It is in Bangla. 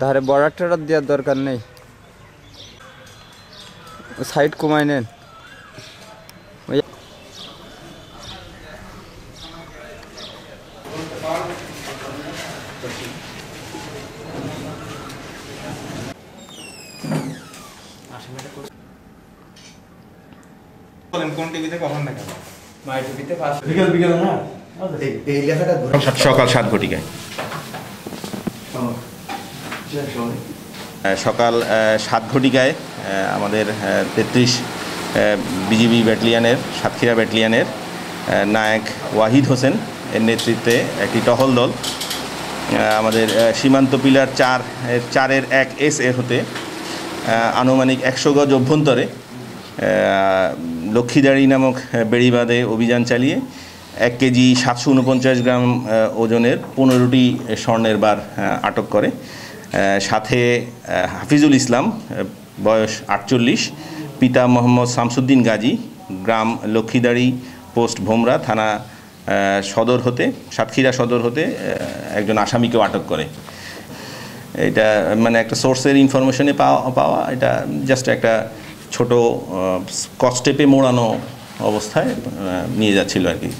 ধারে বর্ডার টর্ডার দেওয়ার দরকার নেই। সাইড কমায় নেন। সকাল সাত ঘটিকায়। সকাল সাত ঘটিকায় আমাদের তেত্রিশ বিজিবি ব্যাটালিয়ানের, সাতক্ষীরা ব্যাটালিয়ানের নায়ক ওয়াহিদ হোসেন এর নেতৃত্বে একটি টহল দল আমাদের সীমান্ত পিলার চার চারের এক এস এ হতে আনুমানিক একশো গজ অভ্যন্তরে লক্ষ্মীদাড়ি নামক বেড়িবাঁধে অভিযান চালিয়ে এক কেজি সাতশো উনপঞ্চাশ গ্রাম ওজনের পনেরোটি স্বর্ণের বার আটক করে। সাথে হাফিজুল ইসলাম বয়স আটচল্লিশ, পিতা মোহাম্মদ শামসুদ্দিন গাজী, গ্রাম লক্ষ্মীদাড়ি, পোস্ট ভোমরা থানা সদর হতে, সাতক্ষীরা সদর হতে একজন আসামিকেও আটক করে। এটা মানে একটা সোর্সের ইনফরমেশনে পাওয়া পাওয়া, এটা জাস্ট একটা ছোট স্কচটেপে মোড়ানো অবস্থায় নিয়ে যাচ্ছিল আর কি।